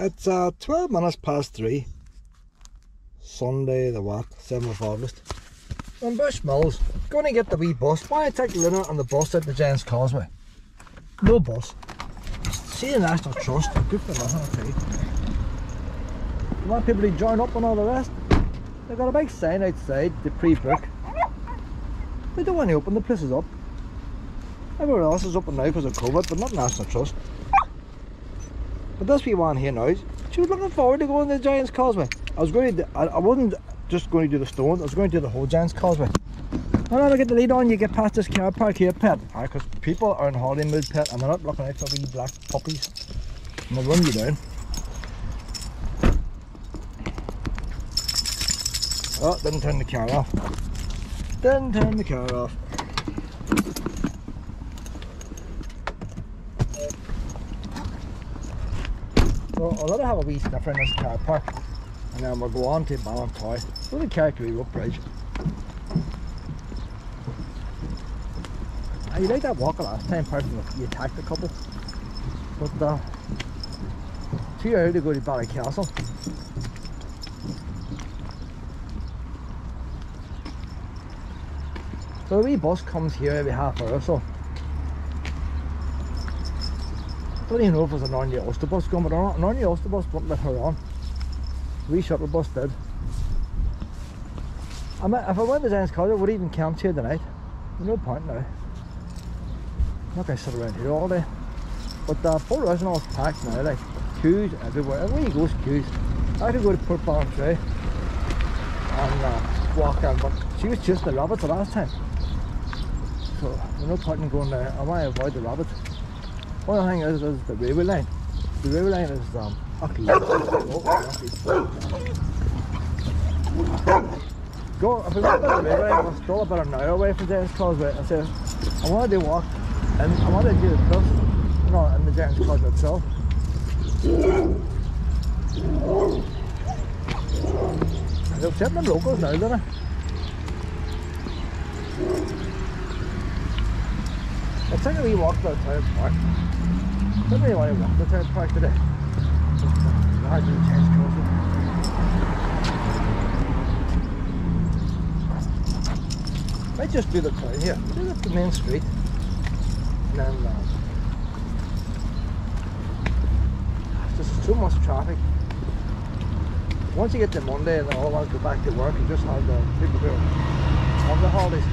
It's uh, 12 minutes past 3. Sunday the what? 7th of August. In Bushmills, going to get the wee bus. Why I take Luna on the bus at the Giants Causeway? No bus. See the National Trust, good for nothing, I'll tell you. Want people to join up and all the rest? They've got a big sign outside, the pre-book. They don't want to open the places up. Everywhere else is open now because of COVID, but not National Trust. But this wee one here now, she was looking forward to going to the Giants Causeway. I was going to, I, I wasn't just going to do the stones, I was going to do the whole Giants Causeway. And then I get the lead on, you get past this car park here, pet. Because people are in holiday mood, pet, and they're not looking out for wee black puppies. And they'll run you down. Oh, didn't turn the car off. Didn't turn the car off. So I'll let her have a wee sniffer in this car park and then we'll go on to Ballintoy. Carry to Rope Bridge. Ah, you like that walk last time, from you attacked a couple. But uh, too early to go to Ballycastle. So the wee bus comes here every half hour or so. Don't even know if there's an Arnie Ulster bus going, but an Arnie Ulster bus won't let her on. Wee shuttle bus did. I mean, if I went to Giants Causeway, I would even camp here tonight. No point now. I'm not going to sit around here all day. But the uh, Port Rosenall's packed now, like queues everywhere. Everywhere you go, queues. I could go to Portballintrae and uh, walk in, but she was chasing the rabbits the last time. So no point in going there. I to avoid the rabbits. One thing is, is the railway line. The railway line is um okay. Go if we went down the railway line, we're still about an hour away from Giants Causeway. I said I wanted to walk and I wanted to do the bus, you in the Giants Causeway itself. They're upsetting them locals now, don't they? Let's take a wee walk to the town park. Really want to walk to the town park today. I to change closer. Might just do the town here. Do the main street. And then uh, there's just so much traffic. Once you get to Monday and all to go back to work, you just have the people are on the holidays.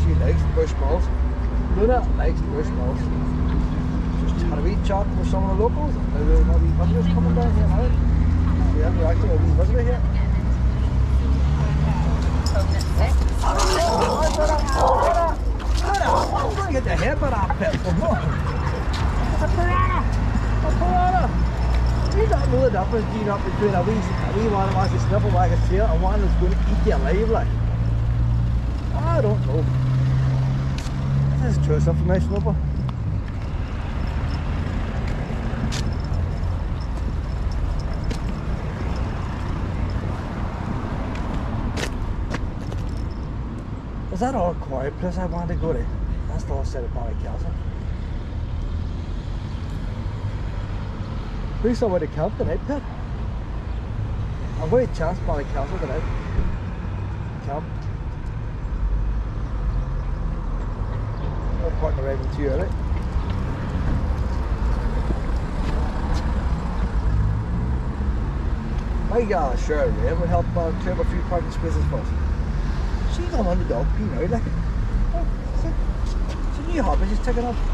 She likes Bushmills. Luna likes Bushmills. Just had a wee chat with some of the locals. Now there are wee visitors coming down here now. We have actually a wee visitor here. I'm going to get the head for that pet for more. It's a piranha! A piranha! You don't know the difference, you know, between a wee, a wee one that wants to sniffle like a tail and one that's going to eat you alive like. I don't know. This is true information, Snowball. Is that all quiet place I want to go to? That's the whole set of Ballycastle. We saw where to camp tonight. I'm going to chance castle tonight. Camp. No point in arriving too early. My gal, sure, rain would help uh, clear a few parking spaces for us. She's on the dog pee now, like. Oh, a, it's a new hobby she's taking up. Bit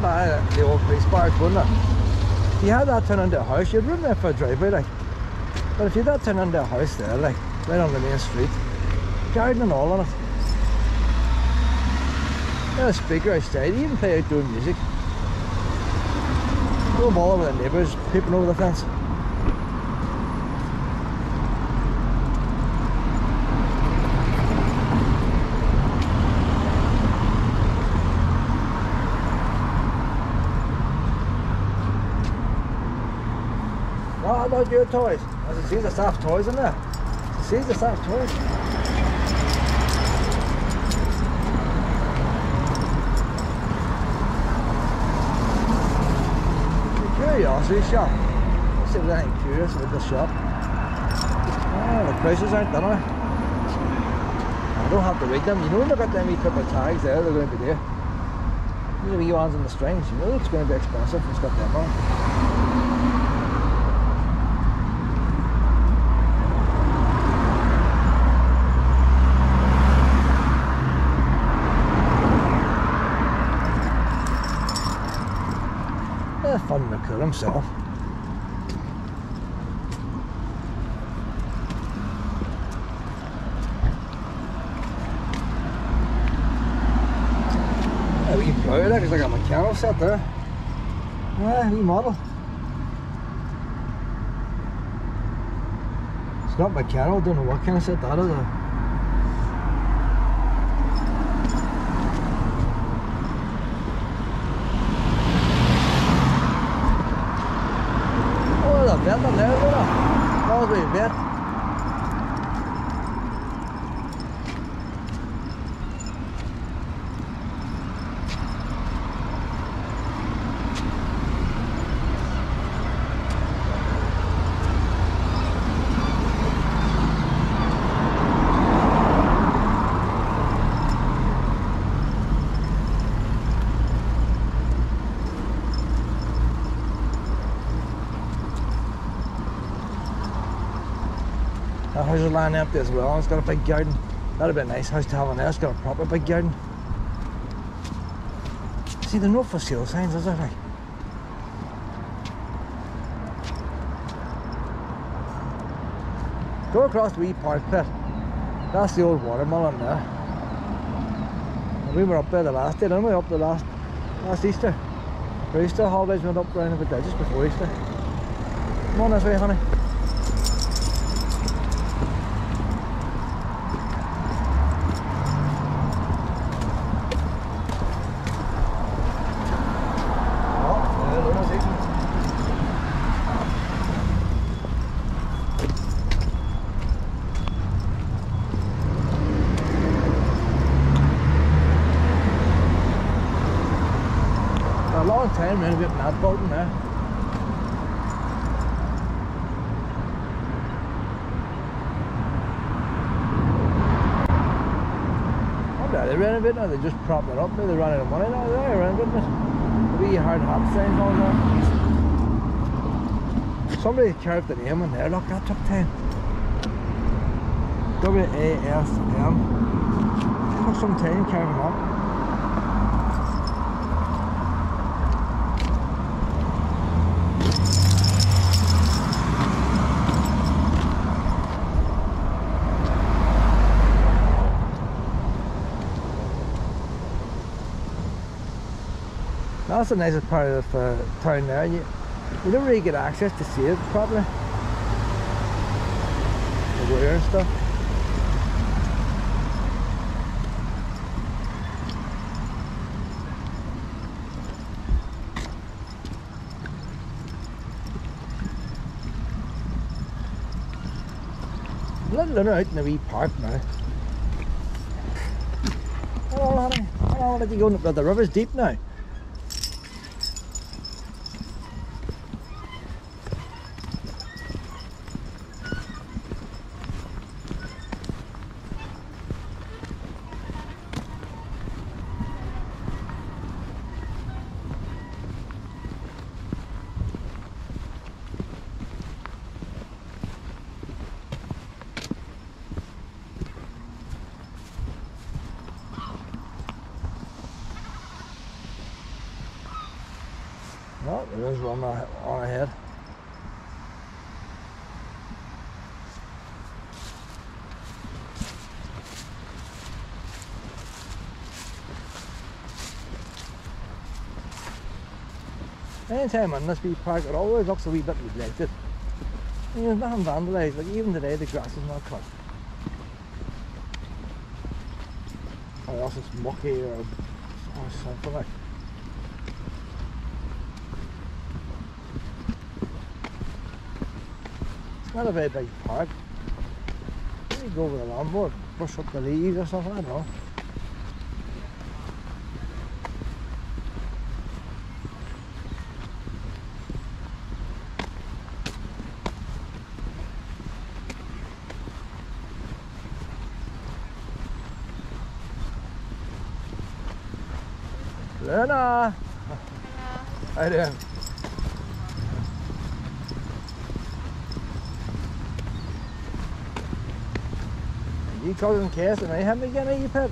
The old police barracks, wouldn't it? You had that turn into a house, you'd room there for a driveway, like. But if you had that turn into a house there, like, right on the main street, garden and all on it. Yeah, er a speaker outside, you even play outdoor music. No bother with the neighbours peeping over the fence. No, not your toys. As it sees the soft toys in there. It sees the soft toys. Curiosity shop. Let's see if there's anything curious about this shop. Oh, the prices aren't done. I don't have to read them. You know they've got them wee couple of tags there, they're going to be there. These are wee ones on the strings. You know it's going to be expensive it's got them on. Yeah, fun himself. Yeah, we can play that, it's like a mechanical set there. Yeah, wee model. It's not my mechanical, don't know what kind of set that is. Uh. Uh. Oh, dat vet dan house is lying empty as well. It's got a big garden. That'd be a nice house to have on there. It's got a proper big garden. See, there are no for sale signs, is there? Like, go across the wee park pit. That's the old watermill in there. And we were up there the last day, didn't we? Up the last last Easter. For Easter holidays, we went up round about there just before Easter. Come on this way, honey. A long time renovating that building there. they renovating it? Are they just propping it up? They're running of money now. They're renovating it. The wee hard hat signs on there. Somebody carved the name in there. Look, that took time. W A S M. Took some time carving that. That's the nicest part of uh, town there. You, you don't really get access to see it properly. The weir and stuff. Let Luna out in the wee park now. Hello, honey. Hello, let you go. The the river's deep now. Well, there is one on on ahead. Anytime on this wee park, it always looks a wee bit neglected. You know, nothing vandalised. Like even today, the grass is not cut. Or else it's mucky or, or something like. It's not a very big park. Maybe go with a lawnmower, brush up the leaves or something, I don't know. Lena! How you? You I have me again, are you, Pip?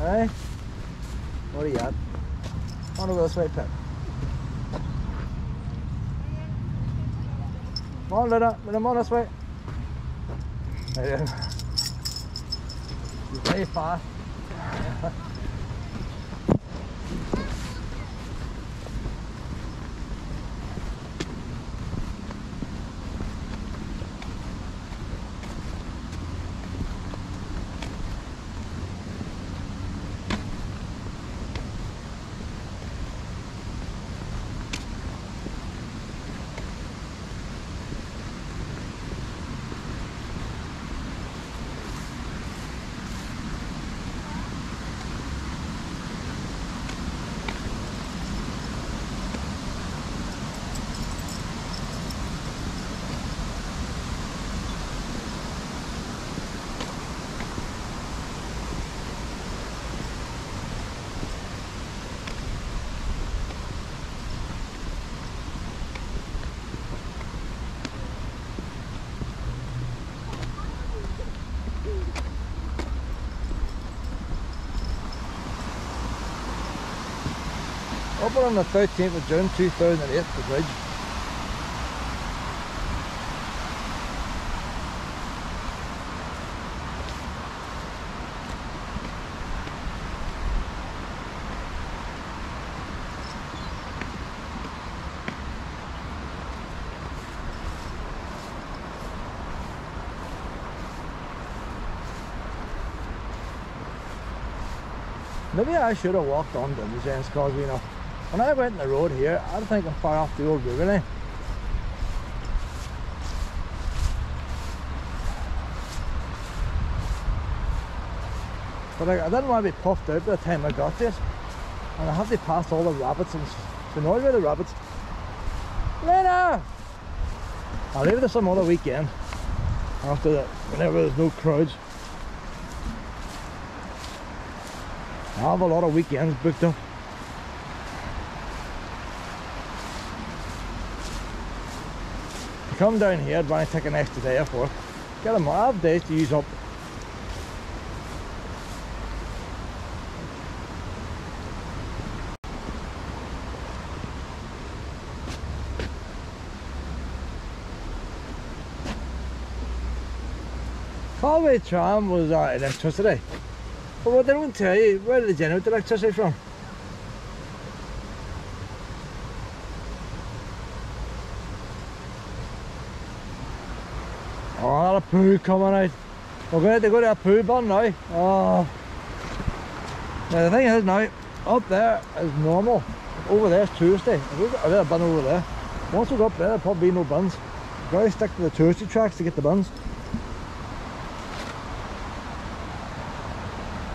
Aye? What are you? I want to go this Pip. Come on, Lena. Lena, come on this way. You fast. Open on the 13th of June 2008, the bridge. Maybe I should have walked on the James you know. When I went in the road here, I don't think I'm far off the old river line. But like, I didn't want to be puffed out by the time I got this. And I have to pass all the rabbits and it's annoyed by the rabbits. Lena! I'll leave to some other weekend. After that, whenever there's no crowds. I have a lot of weekends booked up. Come down here, I'd to take an extra day off work. Get them, have days to use up. Galway tram was uh, electricity. But what they don't tell you, where did they generate electricity from? Oh, a lot of poo coming out. We're going to have to go to a poo bun now. Oh. Ah. Now the thing is now, up there is normal. Over there is touristy. If we got a little bun over there. Once we go up there, there'll probably be no buns. We've got to stick to the touristy tracks to get the buns.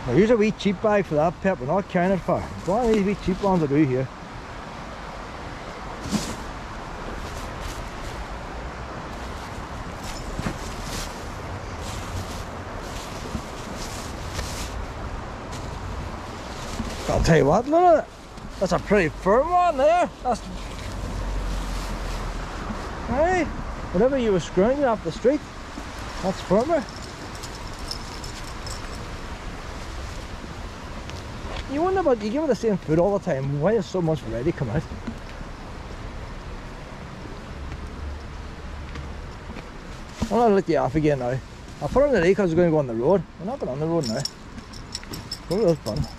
Now here's a wee cheap bag for that pet, we're not carrying it far. One of these wee cheap ones I do here. I'll tell you what, look at it. That's a pretty firm one there. That's Hey, whatever you were screwing off the street, that's firmer. You wonder about you give it the same food all the time. Why is so much ready come out? I'm gonna let you off again now. I'll put on the day because we're going to go on the road. We're not going on the road now. Go to this bun.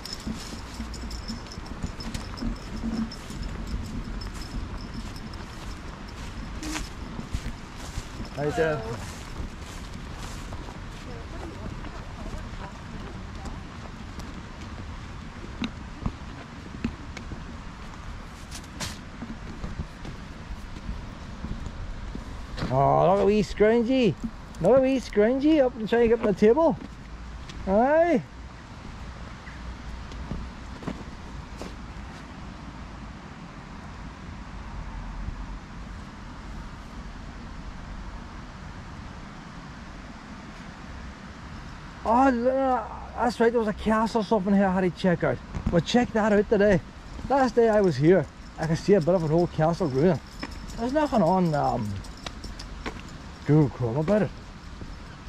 Oh, look at wee scroungy. Look at wee scroungy up and trying to get on the table. Aye. Oh, look, that's right, there was a castle something here I had to check out. Well, check that out today. Last day I was here, I could see a bit of an old castle ruin. There's nothing on um, Google Chrome about it.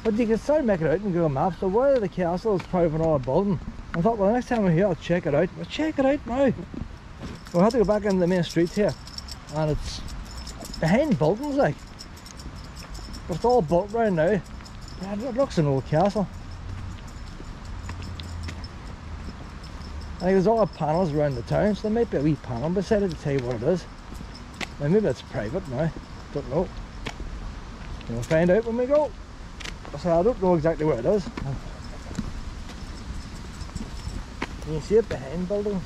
But you can start make it out in Google Maps. So where the castle is probably an old building. I thought, well, the next time I'm here, I'll check it out. Well, check it out now. We'll have to go back into the main street here. And it's behind buildings, like. But it's all built round now. It looks an old castle. I think there's all the panels around the town, so there might be a wee panel beside it to tell you what it is. Now, maybe it's private now. Don't know. We'll find out when we go. So I don't know exactly where it is. Can you see it behind buildings?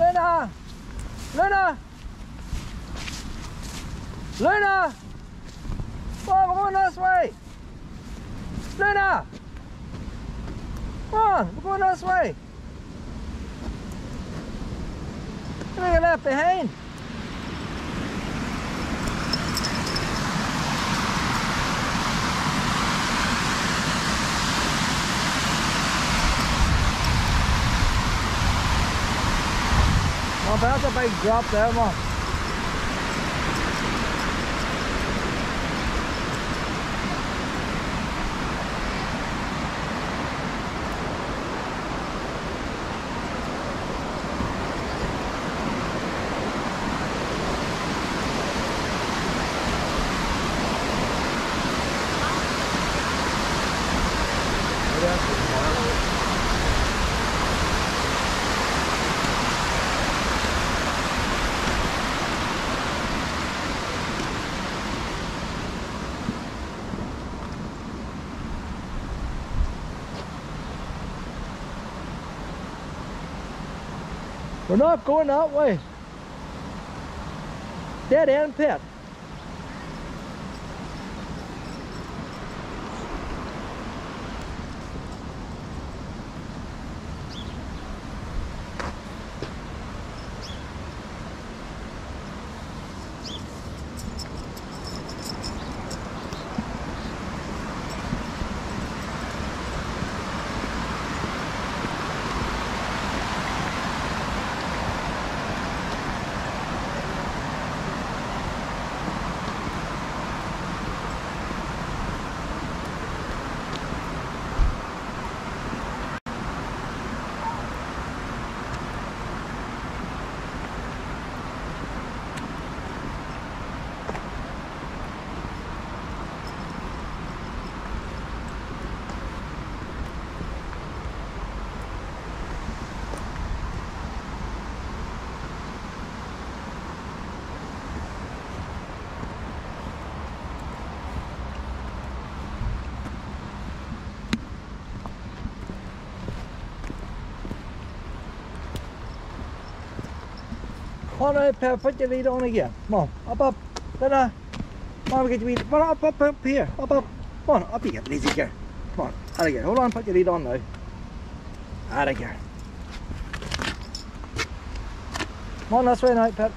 Luna! Luna! Luna! Oh, we're going this way! Luna! Come on, we're going this way! We get left behind. Oh, that's a big drop there, man. We're not going that way. Dead end pit. On right, Pep, put your lead on again. Come on, up, up. Then, uh, come on, get your lead. Come on, up, up, up here. Up, up. Come on, up get lazy girl. Come on, out again. Hold on, put your lead on now. Out again. Come on, that's way now, Pep.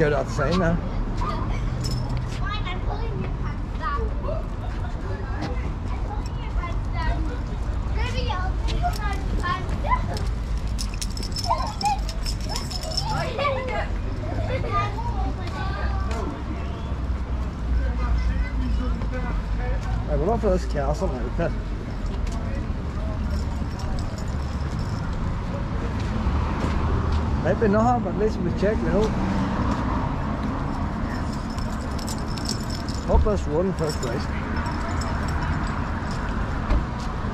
Down. Right, we're off to this castle now, Pep. Might be nothing, but at least we check, you know. This run first race.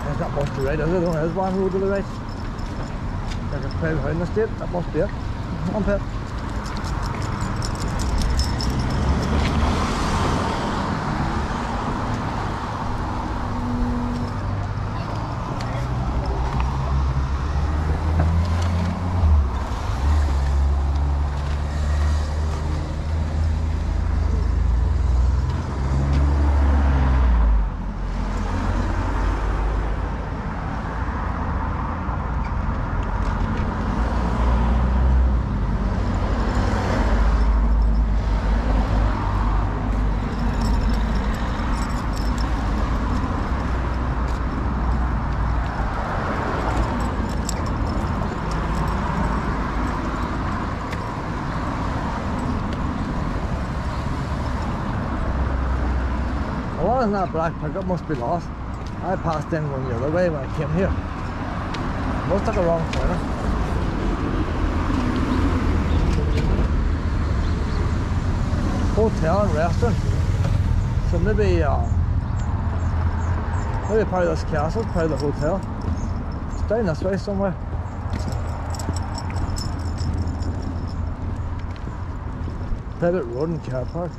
There's much to ride, is there? There only is one road to the right. There's a proud hound estate, that must be it. Come on, Pep. Well, in that black pickup must be lost. I passed in one the other way when I came here. Must have a wrong turn. Hotel and restaurant. So maybe, uh, maybe part of this castle, part of the hotel. It's down this way somewhere. Pivot Road and car park.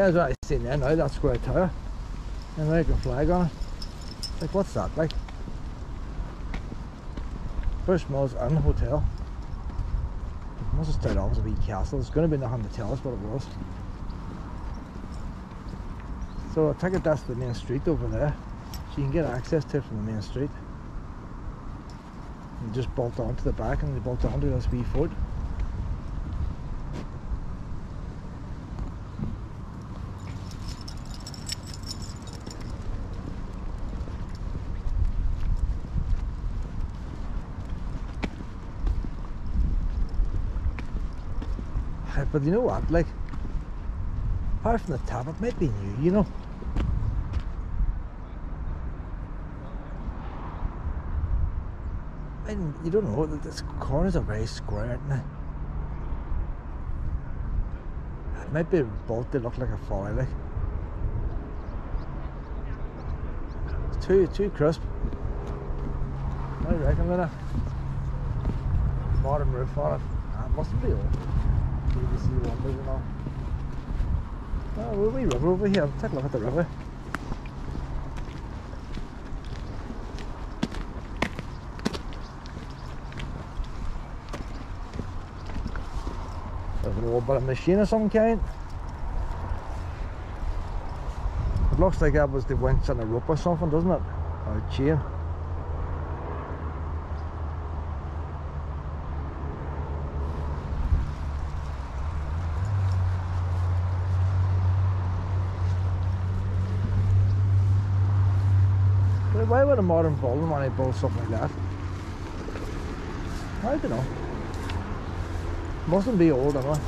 There's what I seen there now, that square tower. And American flag on it. Like, what's that like? Bushmills Inn Hotel. Must have started off as a wee castle. It's going to be nothing to tell us what it was. So I take it that's the main street over there. So you can get access to it from the main street. You just bolt onto the back and you bolt onto this wee foot. But you know what, like, apart from the top, it might be new, you know. And you don't know, the corners are very square, they? It might be both, they look like a folly, like. It's too, too crisp. I reckon, Lena. Modern roof on it. It mustn't be old. BBC Wonders and all. Oh, we'll wee river over here. Take a look at the river. There's an old bit of machine of some kind. It looks like that was the winch on a rope or something, doesn't it? Or a chain. A modern building when to build something like that? I don't know. Mustn't be old anyway.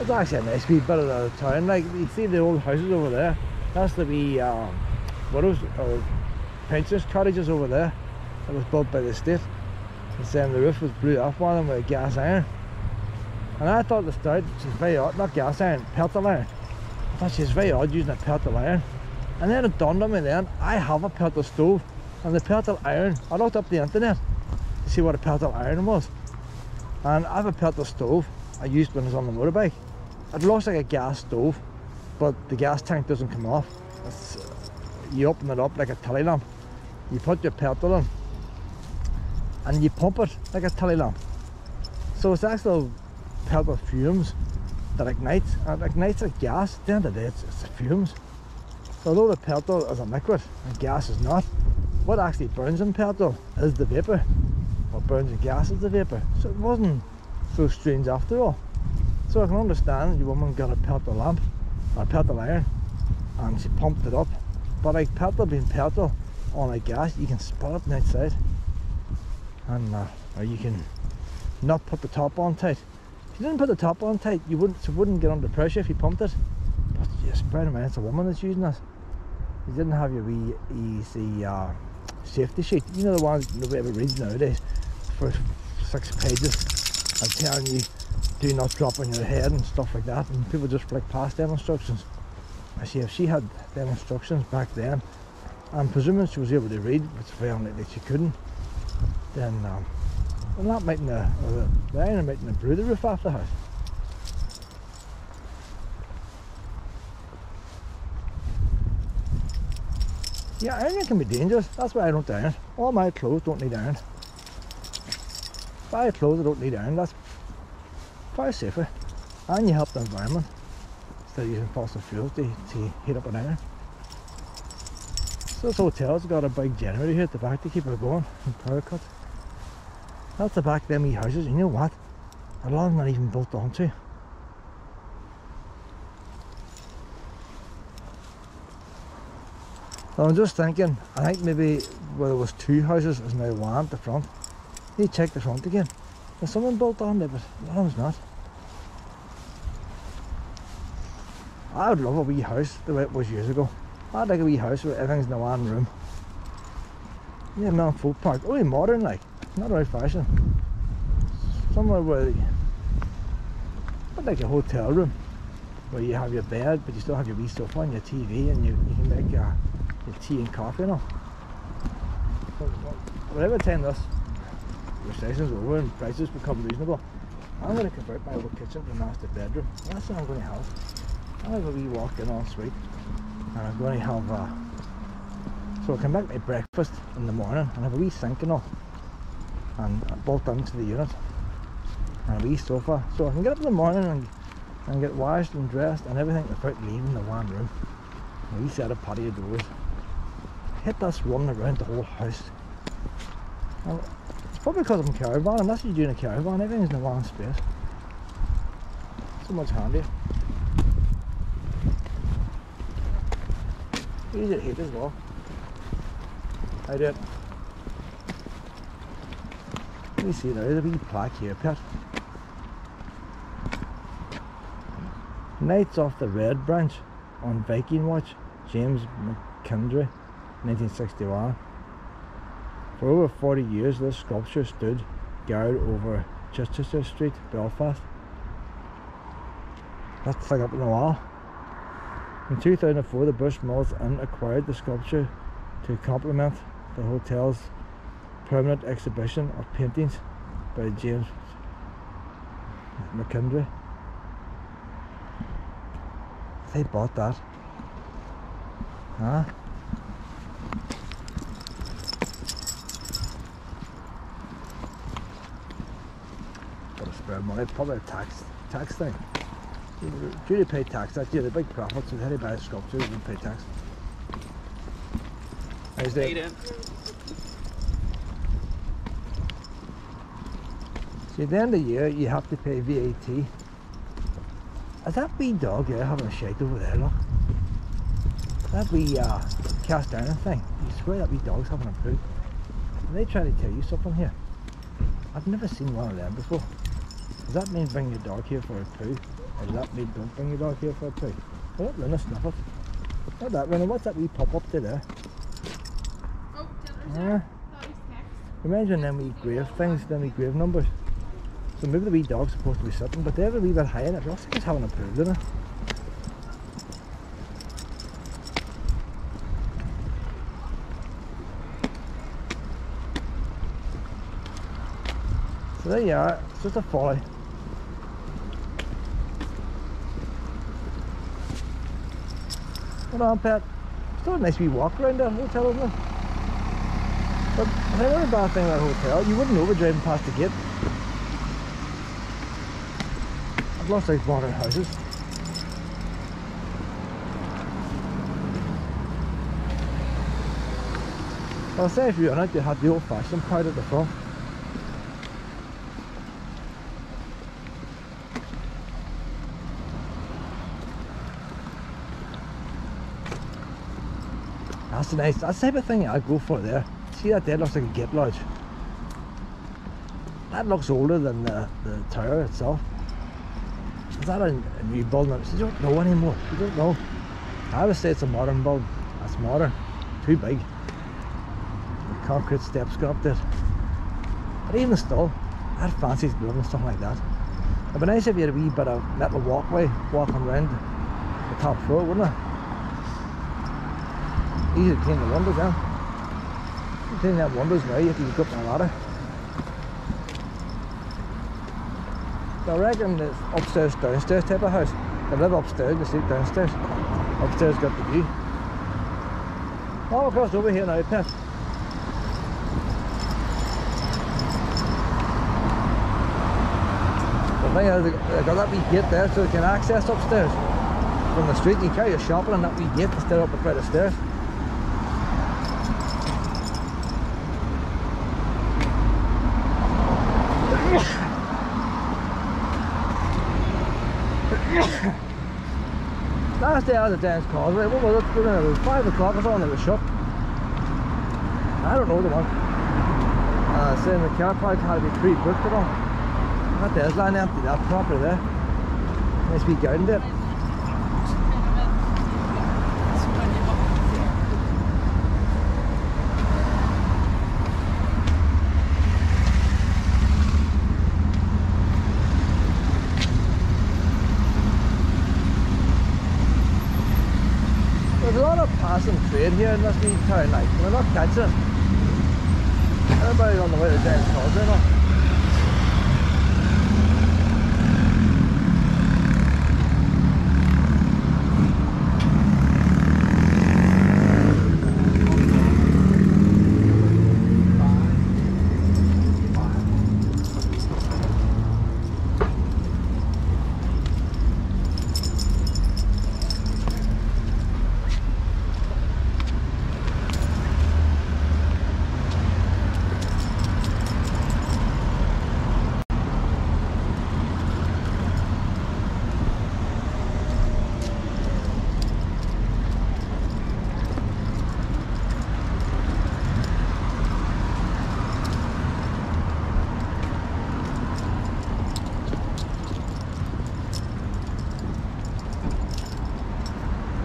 It's actually a nice wee bit of the town. Like you see the old houses over there. That's the wee um, widows pensioners cottages over there. That was built by the state. And saying the roof was blew off one of them with a gas iron. And I thought the start she's very odd, not gas iron, pellet iron. I thought she's very odd using a pellet iron. And then it dawned on me then, I have a pellet stove and the pellet iron, I looked up the internet to see what a pellet iron was. And I have a pellet stove I used when I was on the motorbike. It looks like a gas stove, but the gas tank doesn't come off. It's, uh, you open it up like a telly lamp. You put your petrol in and you pump it like a telly lamp. So it's actual petrol fumes that er ignite and it er ignites like er gas. At the end of the day, it's, it's the fumes. So although the petrol is a liquid and gas is not, what actually burns in petrol is the vapour. What burns in gas is the vapour. So it wasn't so strange after all. So I can understand your woman got a petrol lamp or a petrol iron and she pumped it up. But like petrol being petrol on a gas, you can spot on the outside. And uh, or you can not put the top on tight. If you didn't put the top on tight, you wouldn't it wouldn't get under pressure if you pumped it. But just bear in mind it's a woman that's using this. You didn't have your wee easy uh, safety sheet. You know the ones nobody ever reads nowadays. For six pages and telling you do not drop on your head and stuff like that and people just flick past them instructions. I see if she had them instructions back then I'm presuming she was able to read, very unlikely she couldn't, then um, well, that mightn't have, or the, the iron mightn't have blew the roof off the house. Yeah, ironing can be dangerous. That's why I don't iron. All my clothes don't need iron. I have clothes that don't need iron, that's far safer. And you help the environment instead of using fossil fuels to, to heat up an iron. This hotel's got a big generator here at the back to keep it going and power cut. That's the back of them wee houses. You know what? A lot of them not even built onto. So I'm just thinking, I think maybe where there was two houses is now one at the front. You check the front again. There's someone built on there, but of them's not. I would love a wee house the way it was years ago. I'd like a wee house where everything's in the one room. Yeah, Mount Folk Park. Oh, modern like, not old fashioned. Somewhere where, but like a hotel room, where you have your bed, but you still have your wee sofa and your TV, and you, you can make uh, your tea and coffee and all. But whatever time this recession's over and prices become reasonable, I'm going to convert my old kitchen to a master bedroom. That's what I'm going to have. I'll have a wee walk in all suite. And I'm going to have a so I can make my breakfast in the morning and have a wee sink and all and bolt into the unit and a wee sofa so I can get up in the morning and, and get washed and dressed and everything without leaving the one room. A wee set of patio doors. Hit this running around the whole house. And it's probably because I'm caravan and that's what you do in a caravan, everything's in one space. So much handier. Easy to heat as well. I do it. Let me see now, there's a big plaque here, Pet. Knights of the Red Branch on Viking Watch, James McKendry, 1961. For over 40 years, this sculpture stood guard over Chichester Street, Belfast. That's thing up in the wall. In 2004, the Bushmills Inn acquired the sculpture to complement the hotel's permanent exhibition of paintings by James McKendry. They bought that. Huh? Gotta spare money, probably a tax tax thing. Due to pay tax, that's the big profits, so how they buy sculptures and pay tax. How's that? See, at the end of the year, you have to pay VAT. Is that wee dog there having a shite over there, look? That wee uh, cast iron thing. You swear that wee dog's having a poo. Are they trying to tell you something here? I've never seen one of them before. Does that mean bring your dog here for a poo? Or does that mean don't bring your dog here for a poo? Oh, Luna snuff it. What that, Luna? What's that wee pop up to there? Oh, dinner's Huh? there. That was text. Reminds me of them wee grave things, them wee grave numbers. So maybe the wee dog's supposed to be sitting, but they're a wee bit high in it. Looks like it's having a poo, doesn't it? So there you are, it's just a folly. Hold on, Pat. Still a nice wee walk around that hotel, isn't it? But I think another bad thing about a hotel, you wouldn't know we're driving past the gate. I've lost those modern houses. I'll say if you're on it, you had the old fashioned part at the front. Nice, that's the type of thing I'd go for there. See that there looks like a gate lodge. That looks older than the, the tower itself. Is that a, a new building? You don't know anymore. You don't know. I would say it's a modern building. That's modern. Too big. The concrete steps go up there. But even still, I'd fancy building something like that. It'd be nice if you had a wee bit of metal walkway walking around the top floor, wouldn't it? Easy to clean the windows down. You clean that windows now, you have to on a ladder. So I reckon it's upstairs, downstairs type of house. They live upstairs, they sleep downstairs. Upstairs got the view. All across over here now, Pet. The thing is, they got that wee gate there so they can access upstairs. From the street, you carry your shopping and that wee gate instead up the flight of stairs. Last day I was at Giant's Causeway, what was it? It was 5 o'clock, I thought it was shut. I don't know the one. Uh, saying the car park had to be pre-booked and all. That there's line empty, that property there. Nice wee garden there. There's a lot of trade here in this wee town, like, we're not catching. Everybody's on the way to Giant's Causeway now.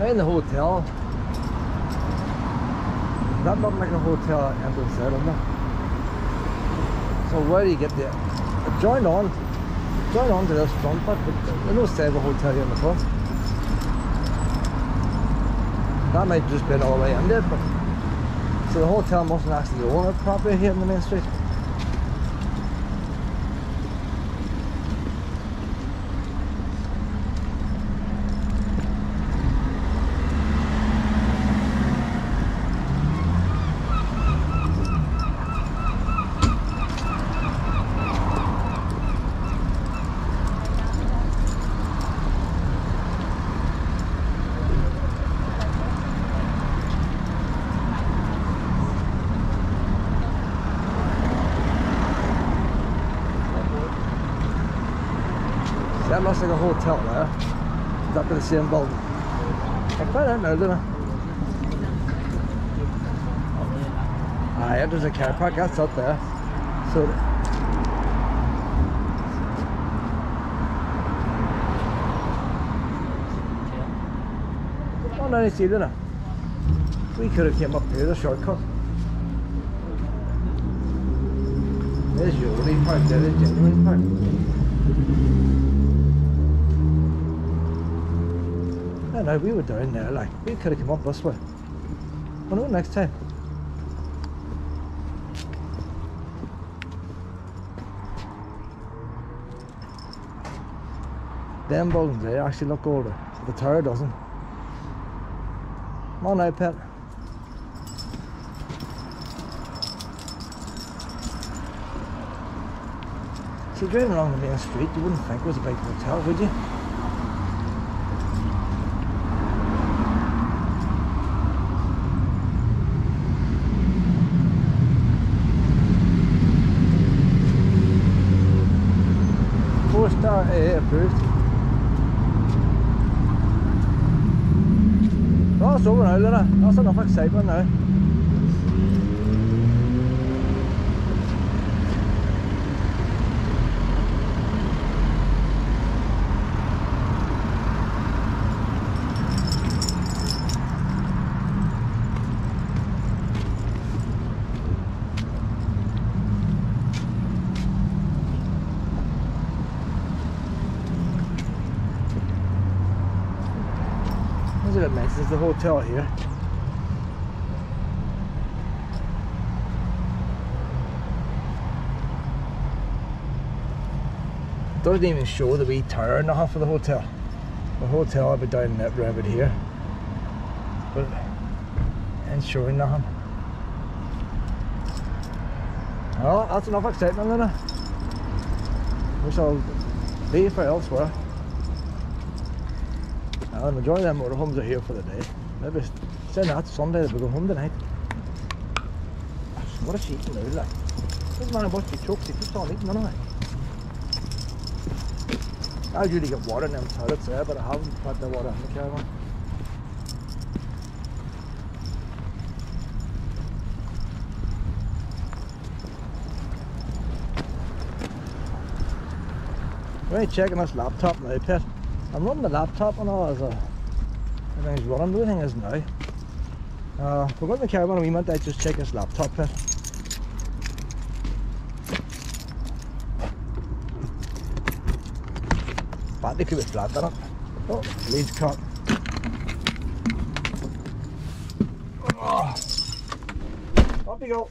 In the hotel. That looked like a hotel entrance there, it? So where do you get there? I joined on, joined on to this front but there's no sign of a hotel here in the front. That might just been all the way in there, but so the hotel mustn't actually own it properly here in the main street. That looks like a hotel there. Same building. I find out now, didn't I? Ah, yeah, there's a car park, that's up there. So, no, you see, didn't I? We could have came up here, the shortcut. There's your only park, there's a genuine park. No, no, we were down there, like, we could have come up this way. Well, no, next time. Them buildings, they actually look older. but The tower doesn't. Come on now, pet. See, driving along the main street, you wouldn't think it was a big hotel, would you? Approved. Oh, it's now, Luna. That's enough excitement now. There's a bit the hotel here. Doesn't even show the wee tower and a half of the hotel. The hotel I'll be down that road here. But ain't showing nothing. Well, that's enough excitement then. We shall leave for elsewhere. The majority of them motorhomes are here for the day. Maybe s- say that Sunday they'll be going home tonight. What a sheet now, like. Doesn't matter what you choke, you just don't eat none of it. I usually get water in them toilets there, but I haven't put the water in the caravan. Right, checking this laptop now, Pet. I'm running the laptop and all a everything's running, everything is now. Uh, we're going to the caravan and we might just check this laptop Pet. Battery could be flat on it. Oh, leads cut. Oh. Up you go.